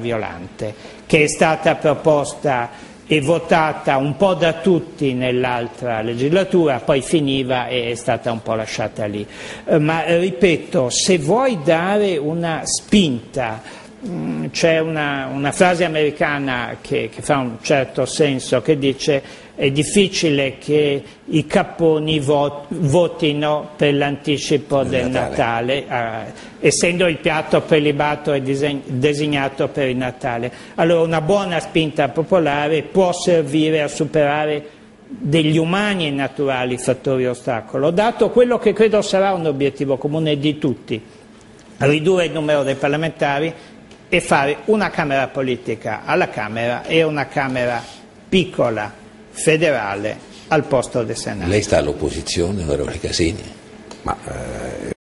Violante, che è stata proposta e votata un po' da tutti nell'altra legislatura, poi finiva e è stata un po' lasciata lì. Eh, ma eh, ripeto, se vuoi dare una spinta, c'è una, una, frase americana che, che fa un certo senso, che dice è difficile che i capponi votino per l'anticipo del Natale, Natale eh, essendo il piatto prelibato e designato per il Natale. Allora una buona spinta popolare può servire a superare degli umani e naturali fattori ostacolo, dato quello che credo sarà un obiettivo comune di tutti, ridurre il numero dei parlamentari e fare una Camera politica alla Camera e una Camera piccola federale al posto del Senato. Lei sta all'opposizione, onorevole Casini? Ma eh,